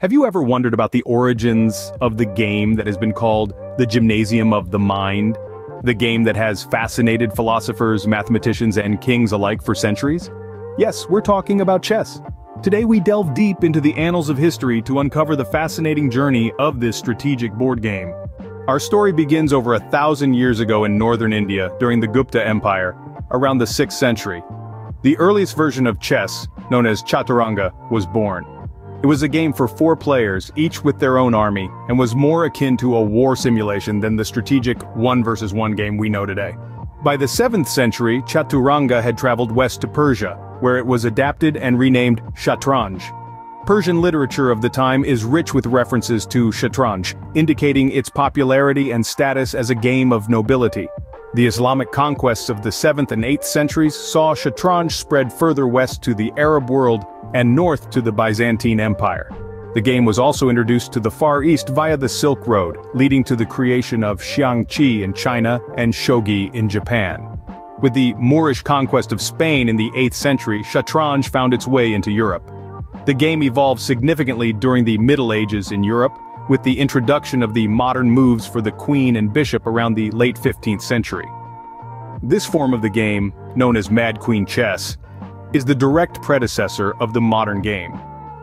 Have you ever wondered about the origins of the game that has been called the Gymnasium of the Mind? The game that has fascinated philosophers, mathematicians, and kings alike for centuries? Yes, we're talking about chess. Today we delve deep into the annals of history to uncover the fascinating journey of this strategic board game. Our story begins over a thousand years ago in northern India during the Gupta Empire, around the 6th century. The earliest version of chess, known as Chaturanga, was born. It was a game for four players, each with their own army, and was more akin to a war simulation than the strategic one versus one game we know today. By the 7th century, Chaturanga had traveled west to Persia, where it was adapted and renamed Shatranj. Persian literature of the time is rich with references to Shatranj, indicating its popularity and status as a game of nobility. The Islamic conquests of the 7th and 8th centuries saw Shatranj spread further west to the Arab world and north to the Byzantine Empire. The game was also introduced to the Far East via the Silk Road, leading to the creation of Xiangqi in China and Shogi in Japan. With the Moorish conquest of Spain in the 8th century, Shatranj found its way into Europe. The game evolved significantly during the Middle Ages in Europe, with the introduction of the modern moves for the queen and bishop around the late 15th century. This form of the game, known as Mad Queen Chess, is the direct predecessor of the modern game.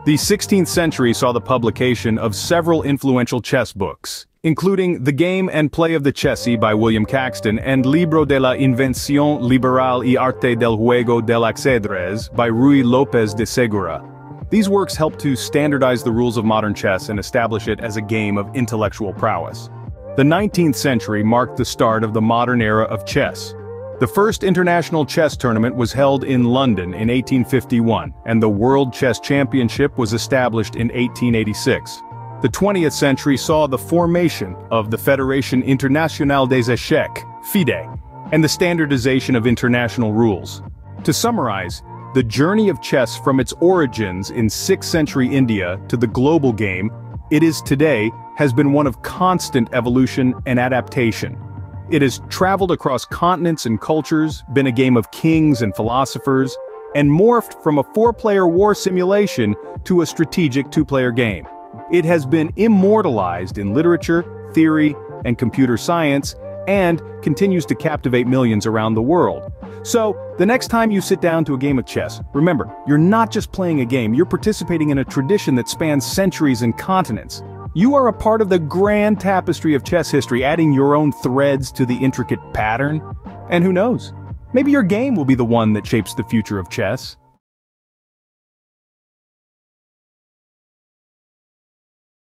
The 16th century saw the publication of several influential chess books, including The Game and Play of the Chessy by William Caxton and Libro de la Invención Liberal y Arte del Juego del Ajedrez by Ruy López de Segura. These works helped to standardize the rules of modern chess and establish it as a game of intellectual prowess. The 19th century marked the start of the modern era of chess, the first international chess tournament was held in London in 1851, and the World Chess Championship was established in 1886. The 20th century saw the formation of the Fédération Internationale des Échecs, FIDE, and the standardization of international rules. To summarize, the journey of chess from its origins in 6th century India to the global game it is today has been one of constant evolution and adaptation. It has traveled across continents and cultures, been a game of kings and philosophers, and morphed from a four-player war simulation to a strategic two-player game. It has been immortalized in literature, theory, and computer science, and continues to captivate millions around the world. So, the next time you sit down to a game of chess, remember, you're not just playing a game, you're participating in a tradition that spans centuries and continents. You are a part of the grand tapestry of chess history, adding your own threads to the intricate pattern. And who knows? Maybe your game will be the one that shapes the future of chess.